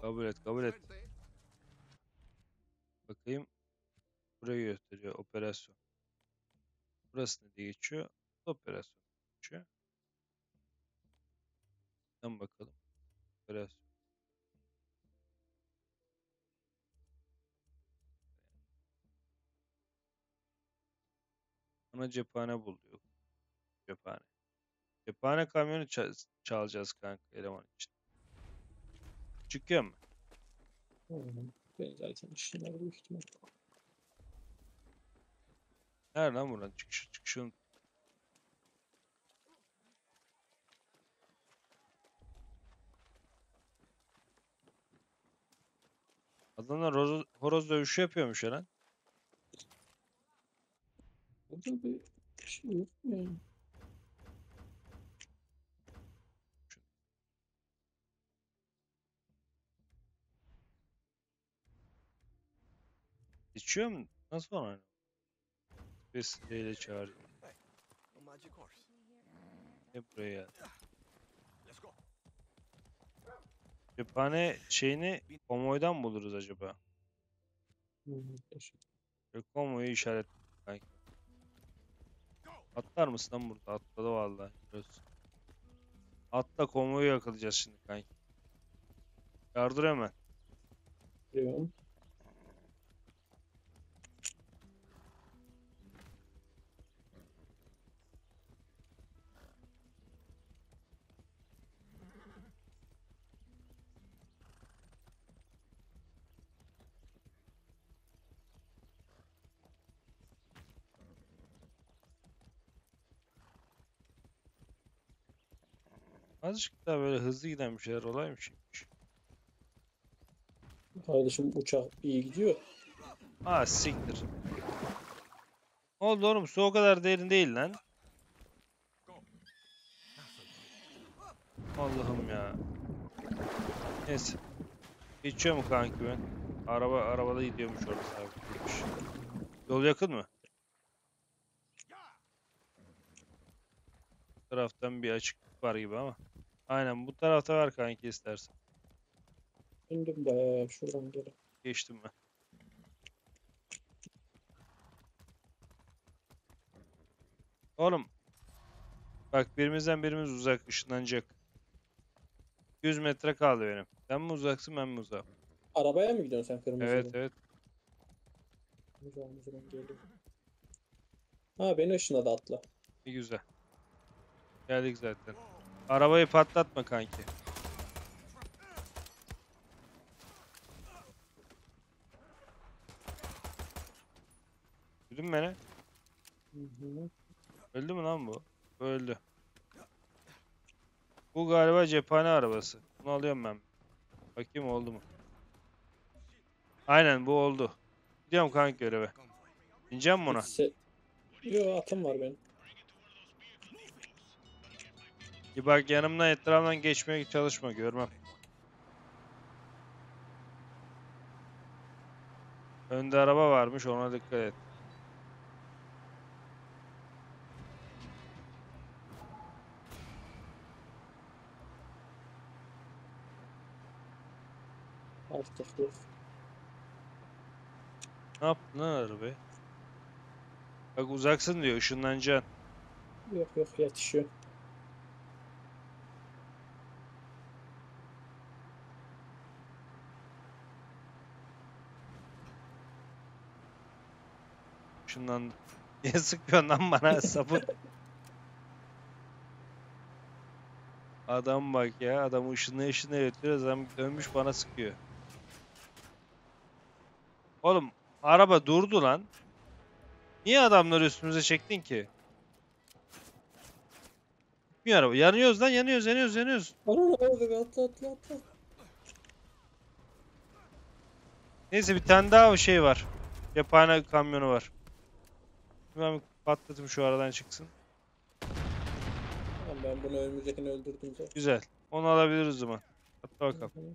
Kabul et, kabul et. Bakayım. Burayı gösteriyor. Operasyon. Burası ne diye geçiyor? Operasyon geçiyor. Hemen bakalım. Operasyon. Ana cephane buluyor. Cephane. Cephane kamyonu ça- çalacağız kanka eleman için. Çıkıyor mu? Ben zaten işine büyük ihtimal. Nerede lan buradan çıkış çıkışın? Adamlar horoz, horoz dövüşü yapıyormuş ya lan. Burada bir şey yok mu yani? İçiyor mu? Nasıl ona? Vesileyle çağırıyor. No magic horse. Ne buraya geldi? Let's go. Cephane şeyini konvoydan buluruz acaba? Konvoyu işaret. Atlar mısın lan burada? Atladı vallahi. Atla konvoyu yakalayacağız şimdi kanki. Yardır hemen. Biliyorum. Azıcık daha böyle hızlı giden bir şeyler olaymış. Kardeşim uçak iyi gidiyor. Ha siktir. Ne oldu oğlum? Su o kadar derin değil lan. Allah'ım ya. Neyse. Geçiyor mu kanki ben? Araba arabada gidiyormuş orada sabitmiş. Yol yakın mı? Bu taraftan bir açıklık var gibi ama. Aynen bu tarafta var kanki istersen. İndim bayağı şuradan geri. Geçtim ben. Oğlum. Bak birimizden birimiz uzak ışınlanacak. 100 metre kaldı benim. Sen mi uzaksın ben mi uzağım? Arabaya mı gidiyorsun sen kırmızı? Evet evet. Ha beni ışına da atla. İyi güzel. Geldik zaten. Arabayı patlatma kanki. Duydun beni? Hı. Öldü mü lan bu? Öldü. Bu galiba cephane arabası. Bunu alıyorum ben. Bakayım oldu mu? Aynen bu oldu. Gidiyorum kanka göreve. İneceğim mi ona? Yo atım var benim. Bir bak yanımdan etrafından geçmeye çalışma görmem. Önde araba varmış ona dikkat et. Dur. Ne yaptın lan arabayı? Bak uzaksın diyor ışınlanacaksın. Yok yok yetişiyor. Işınlandı. Niye sıkıyorsun lan bana sapık? Adam bak ya adam ışınlaya ışınlaya götürüyor adam dönmüş bana sıkıyor. Oğlum araba durdu lan. Niye adamları üstümüze çektin ki? Gitmiyor araba. Yanıyoruz lan yanıyoruz yanıyoruz yanıyoruz. Atla atla atla. Neyse bir tane daha şey var. Cephane kamyonu var. Ben bir patlatayım şu aradan çıksın. Tamam ben bunu önümüzdekini öldürdüm zaten. Güzel. Onu alabiliriz o zaman. Hatta Hı bakalım. hı.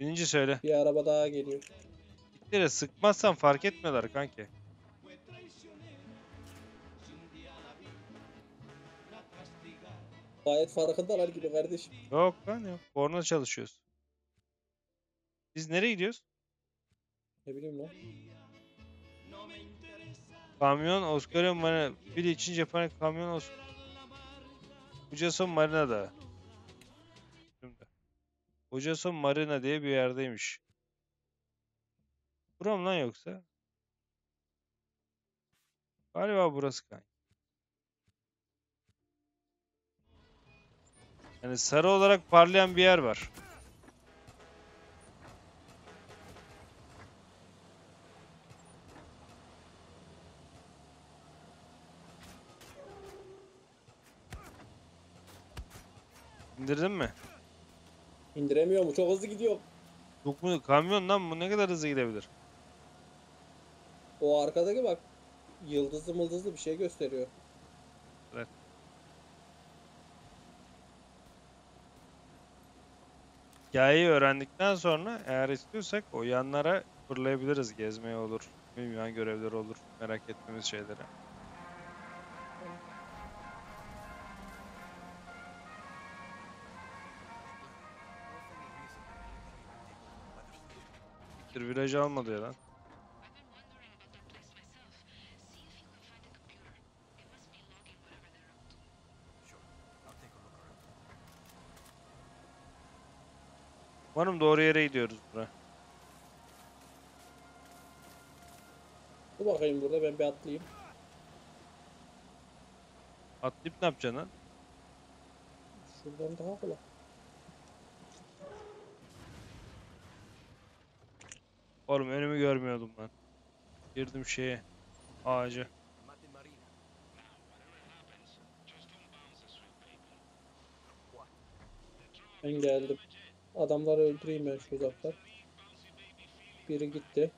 Birinci söyle. Bir araba daha geliyor. Bir kere sıkmazsan fark etmiyorlar kanki. Gayet farkındalar gibi kardeşim. Yok lan yok. Korna çalışıyoruz. Biz nereye gidiyoruz? Ne bileyim lan. Kamyon Oscar Marina. Bir için Japon kamyon Oscar. Ujason Marina'da. Şimdi. Ujason Marina diye bir yerdeymiş. Buram lan yoksa? Galiba burası kanka. Yani sarı olarak parlayan bir yer var. İndirdin mi? Mu? Çok hızlı gidiyor. Yok mu? Kamyon lan bu ne kadar hızlı gidebilir? O arkadaki bak. Yıldızlı mıldızlı bir şey gösteriyor. Hikayeyi öğrendikten sonra eğer istiyorsak o yanlara fırlayabiliriz. Gezmeye olur, bilmeyen görevler olur, merak ettiğimiz şeylere. Bir viraj almadı ya lan. Umarım doğru yere gidiyoruz bura. Dur bakayım burada ben bir atlayayım. Atlayıp ne yapacaksın lan? Şuradan daha kolay. Oğlum önümü görmüyordum ben. Girdim şeye. Marina. Ben geldim. Adamları öldüreyim ben şu uzaktan. Biri gitti.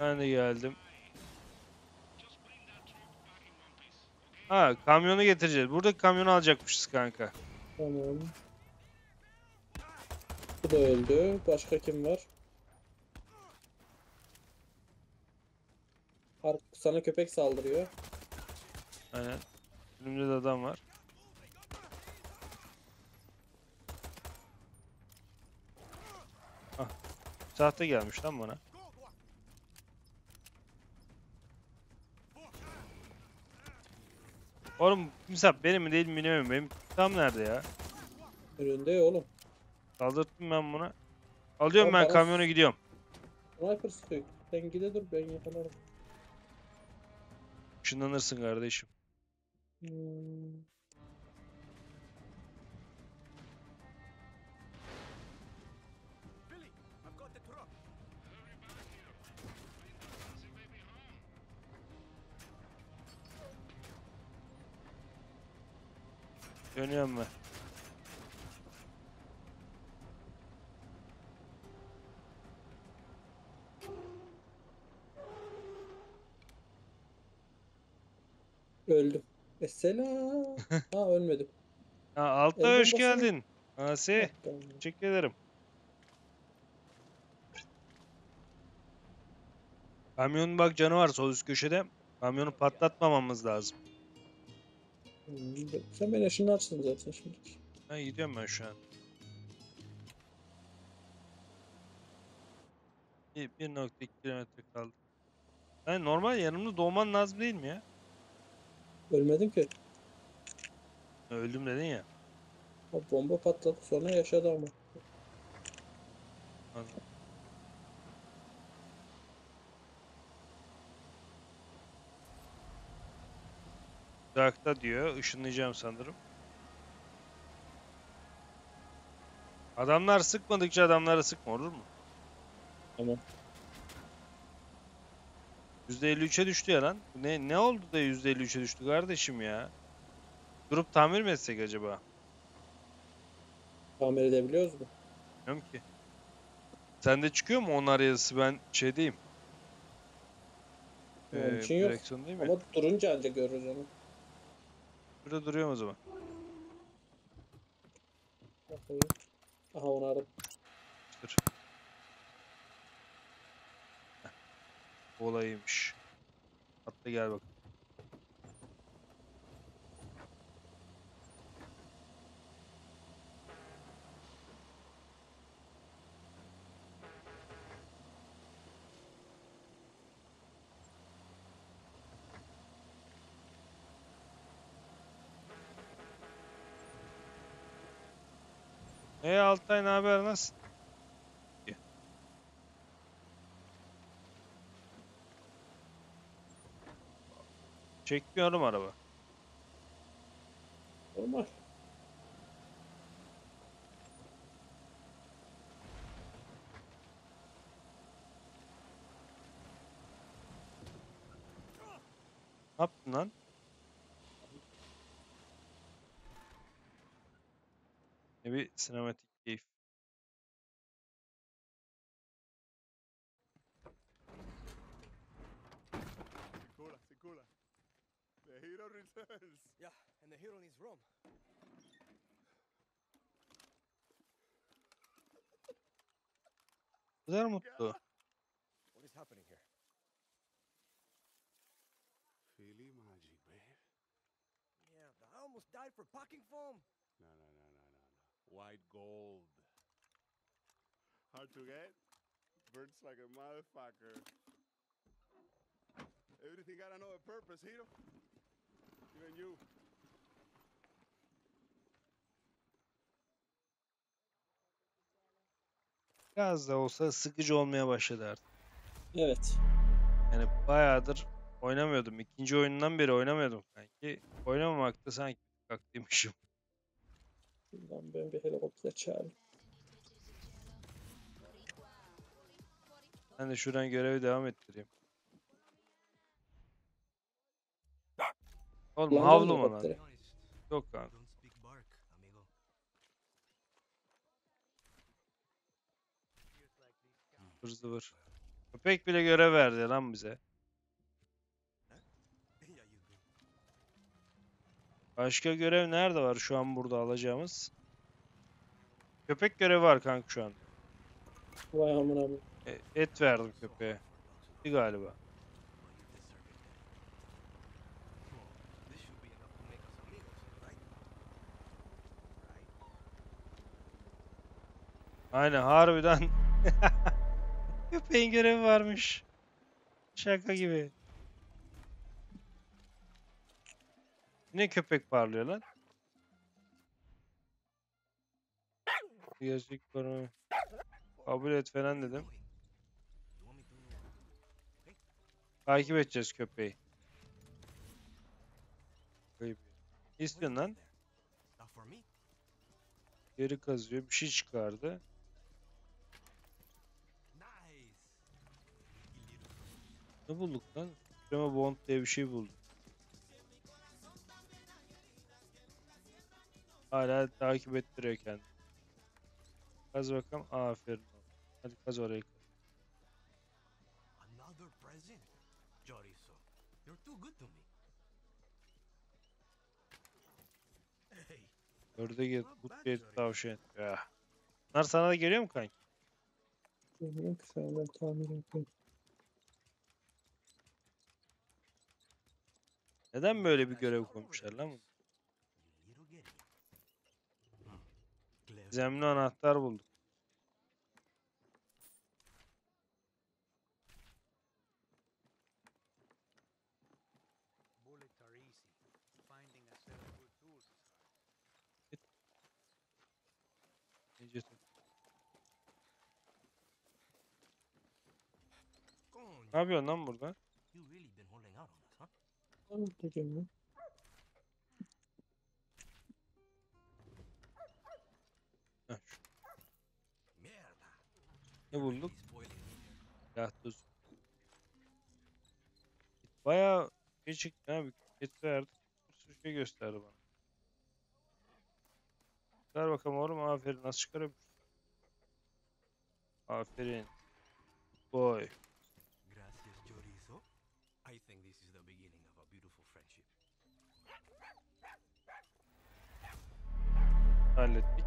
Ben de geldim. Ha kamyonu getireceğiz. Buradaki kamyonu alacakmışız kanka. Tamam. Bu da öldü. Başka kim var? Ar- Sana köpek saldırıyor. Aynen. Önümde de adam var. Ah. Sahte gelmiş lan bana. Oğlum kimse benim mi değil mi bilmiyorum. Benim tam nerede ya? Önünde oğlum. Kaldırttım ben bunu. Alıyorum ben bana- kamyonu gidiyorum. Sniper sıkıyor. Sen gide dur ben yakalarım. Işınlanırsın kardeşim. Hmm. Dönüyorum ben. Öldüm. E selam. ha ölmedim. Ha, Altta hoş mı? geldin. Asi. Teşekkür ederim. Kamyonun bak canı var sol üst köşede. Kamyonu patlatmamamız lazım. Hmm, Sen beni ışınlarsın zaten şimdi. Ha, gidiyorum ben şu an. Bir- 1.2 kilometre kaldı. Yani normal yanımda doğman lazım değil mi ya? Ölmedim ki. Öldüm dedin ya. O bomba patladı sonra yaşadı ama. Anladım. Uzakta diyor. ışınlayacağım sanırım. Adamlar sıkmadıkça adamlara sıkma olur mu? Tamam. %53'e düştü ya lan. Ne ne oldu da %53'e düştü kardeşim ya? Durup tamir mi etsek acaba? Tamir edebiliyoruz mu? Bilmiyorum ki. Sende çıkıyor mu onlar yazısı? Ben şeydeyim. Onun Ee, için yok. değil mi? Ama durunca anca görürüz onu. Burada duruyorum o zaman. Bakayım. Aha onu aradım. Dur. olayıymış. Atla gel bak. Hey Altay ne haber nasılsın? Çekmiyorum araba. Normal. Ne yaptın lan? Ne bir sinematik keyif. Returns. Yeah, and the hero needs Rome. Bu kadar mutlu. What is happening here? Philly magic, babe. Yeah, I almost died for packing foam. No, no, no, no, no, no. White gold. Hard to get. Burns like a motherfucker. Everything got another purpose, hero. Even you. Biraz da olsa sıkıcı olmaya başladı artık. Evet. Yani bayağıdır oynamıyordum. İkinci oyundan beri oynamıyordum sanki. Oynamamakta sanki haklıymışım. Buradan ben bir helikopter çağırayım. Ben de şuradan görevi devam ettireyim. Oğlum Kullandın havlu mu lan? helikopteri? Yok kanka. Zıvır zıvır. Köpek bile görev verdi lan bize. Başka görev nerede var şu an burada alacağımız? Köpek görevi var kanka şu an. Vay amına. E, et verdim köpeğe. Bir galiba. Aynen harbiden. Köpeğin görevi varmış. Şaka gibi. Yine köpek parlıyor lan. Gerçek var Kabul et falan dedim. Takip edeceğiz köpeği. Ne lan? Geri kazıyor. Bir şey çıkardı. Ne bulduk lan? Supreme Bond diye bir şey bulduk. Hala takip ettiriyor kendini. Kaz bakalım. Aferin. Hadi kaz orayı. Another present? Chorizo, you're too good to me. Hey, Dörde gel. Kut bir tavşan. Ya. Bunlar sana da geliyor mu kanki? Bilmiyorum ki sana ben tahmin yapayım. Neden böyle bir görev koymuşlar lan? bunu? Gizemli anahtar bulduk. Ne yapıyorsun lan burada? Ya. Mierda. Ne bulduk? Silah tuz. Bayağı geçik abi. Et verdi. Bir şey gösterdi bana. Ver bakalım oğlum aferin nasıl çıkarabiliyorsun? Aferin. Boy. Hallettik.